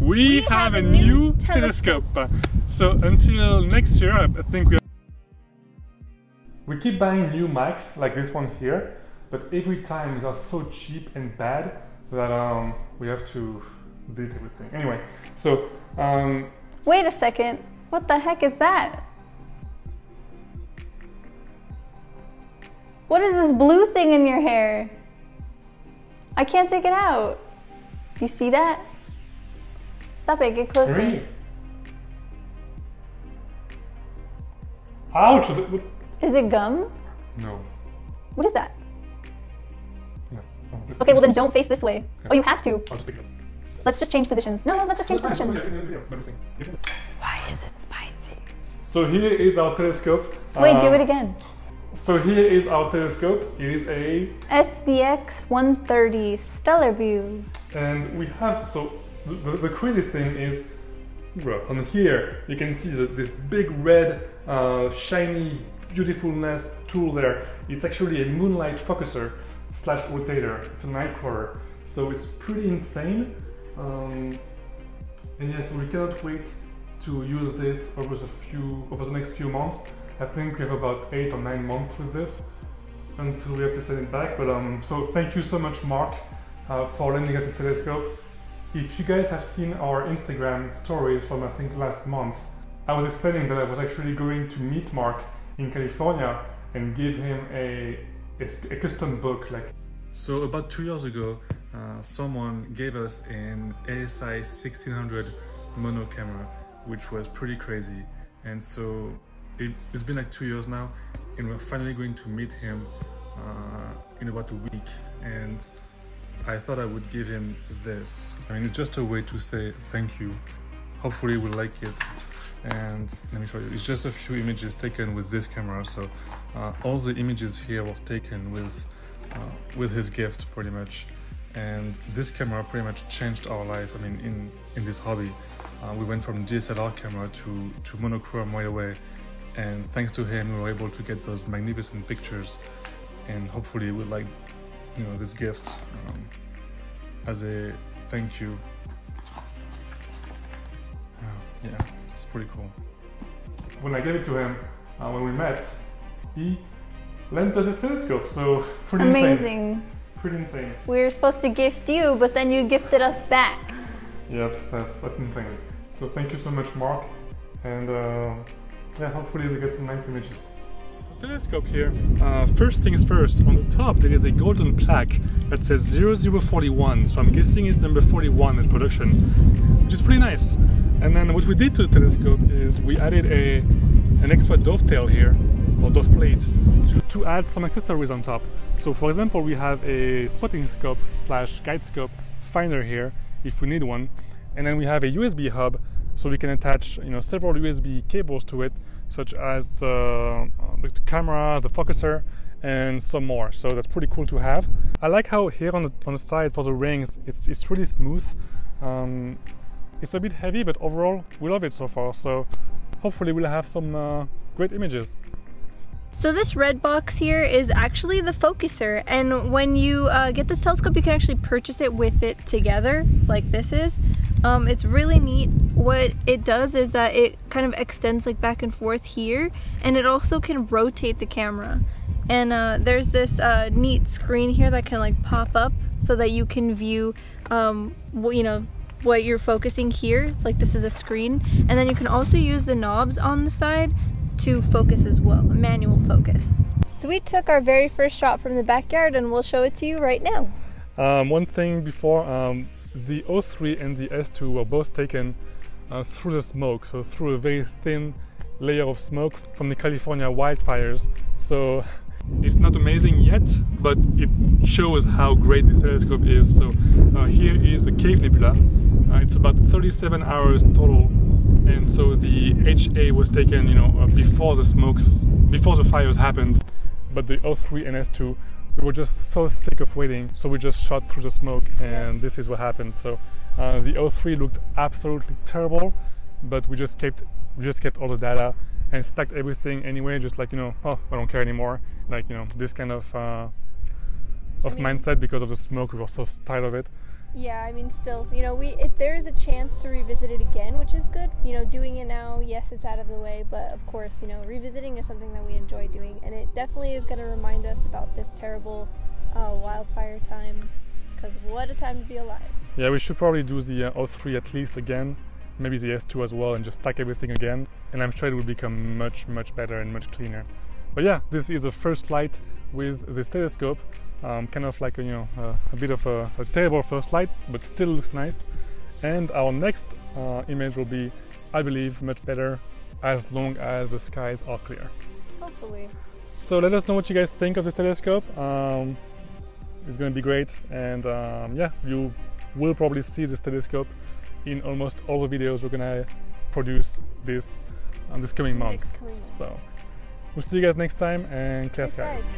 we, we have, have, a new, new telescope. telescope. So until next year, I think we. We keep buying new mics like this one here, but every time they are so cheap and bad that um, we have to delete everything. Anyway, so. Um, Wait a second. What the heck is that? What is this blue thing in your hair? I can't take it out. Do You see that? Stop it, get closer. Green. Ouch! Is it gum? No. What is that? No. Oh, okay, well then don't face this way. Yeah. Oh, you have to. I'll just take it. Let's just change positions. No, no, let's just change positions. Why is it spicy? So here is our telescope. Wait, do um, it again. So here is our telescope. It is a SVX 130 Stellarvue. And we have so the, the crazy thing is well, on here you can see that this big red uh, shiny beautifulness tool there. It's actually a Moonlite focuser slash rotator. It's a Nitecrawler. So it's pretty insane. Um, and yes, we cannot wait to use this over the few over the next few months. I think we have about eight or nine months with this until we have to send it back. But um, so thank you so much, Mark, uh, for lending us a telescope. If you guys have seen our Instagram stories from I think last month, I was explaining that I was actually going to meet Mark in California and give him a, a, a custom book like. So about two years ago, uh, someone gave us an ASI 1600 mono camera, which was pretty crazy. And so it, has been like two years now, and we're finally going to meet him uh, in about a week. And I thought I would give him this. I mean, it's just a way to say thank you. Hopefully, we'll like it. And let me show you. It's just a few images taken with this camera. So uh, all the images here were taken with uh, with his gift, pretty much. And this camera pretty much changed our life. I mean, in in this hobby, uh, we went from DSLR camera to to monochrome right away and thanks to him we were able to get those magnificent pictures and hopefully we'll like you know this gift. Um, as a thank you. Uh, yeah it's pretty cool. When I gave it to him uh, when we met he lent us a telescope so pretty amazing. Insane. pretty insane. We were supposed to gift you but then you gifted us back. Yep that's, that's insane. So thank you so much Mark. And uh, yeah, hopefully we get some nice images. Telescope here. Uh, first things first, on the top there is a golden plaque that says 0041, so I'm guessing it's number 41 in production, which is pretty nice. And then what we did to the telescope is we added a an extra dovetail here, or dove plate, to, to add some accessories on top. So for example, we have a spotting scope slash guide scope finder here, if we need one. And then we have a USB hub so we can attach you know several USB cables to it such as the, uh, the camera, the focuser and some more so that's pretty cool to have. I like how here on the, on the side for the rings it's, it's really smooth um, it's a bit heavy but overall we love it so far so hopefully we'll have some uh, great images. So this red box here is actually the focuser and when you uh, get this telescope you can actually purchase it with it together like this is. Um, it's really neat. What it does is that it kind of extends like back and forth here and it also can rotate the camera. And uh, there's this uh, neat screen here that can like pop up so that you can view um, what, you know what you're focusing here like this is a screen and then you can also use the knobs on the side to focus as well, manual focus. So we took our very first shot from the backyard and we'll show it to you right now. Um, one thing before, um, the O3 and the S2 were both taken uh, through the smoke, so through a very thin layer of smoke from the California wildfires. So it's not amazing yet, but it shows how great this telescope is. So uh, here is the Cave Nebula. Uh, it's about 37 hours total and so the HA was taken, you know, uh, before the smokes, before the fires happened. But the O3 and S2, we were just so sick of waiting, so we just shot through the smoke, and this is what happened. So uh, the O3 looked absolutely terrible, but we just kept, we just kept all the data and stacked everything anyway. Just like you know, oh, I don't care anymore. Like you know, this kind of uh, of I mean, mindset because of the smoke. We were so tired of it Yeah, I mean, still, you know, we if there is a chance to revisit it again, which is good. You know, doing it now, yes, it's out of the way, but of course, you know, revisiting is something that we enjoy doing, and it definitely is going to remind us about this terrible uh, wildfire time. Because what a time to be alive. Yeah, we should probably do the uh, O3 at least again, maybe the S2 as well, and just stack everything again. And I'm sure it will become much, much better and much cleaner. But yeah, this is the first light with this telescope. Um, kind of like a, you know uh, a bit of a, a, terrible first light, but still looks nice. And our next uh, image will be, I believe, much better as long as the skies are clear. Hopefully. So let us know what you guys think of this telescope. Um, it's going to be great, and um, yeah, you will probably see this telescope in almost all the videos we're going to produce this on this coming month. So we'll see you guys next time, and class guys.